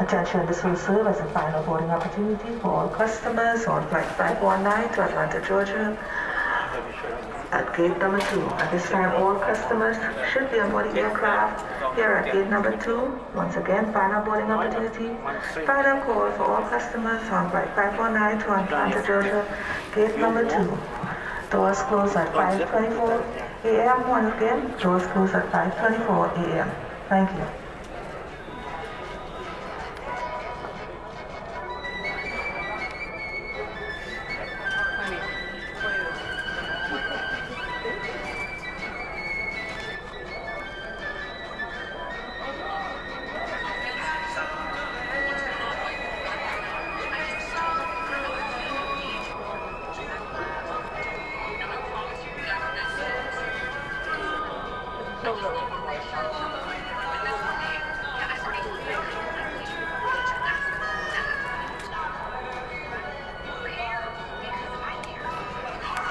Attention, this will serve as a final boarding opportunity for all customers on flight 519 to Atlanta, Georgia at gate number two. At this time, all customers should be on board the aircraft here at gate number two. Once again, final boarding opportunity. Final call for all customers on flight 519 to Atlanta, Georgia, gate number two. Doors close at 5.24 a.m. Once again, doors close at 5.24 a.m. Thank you. Đồng.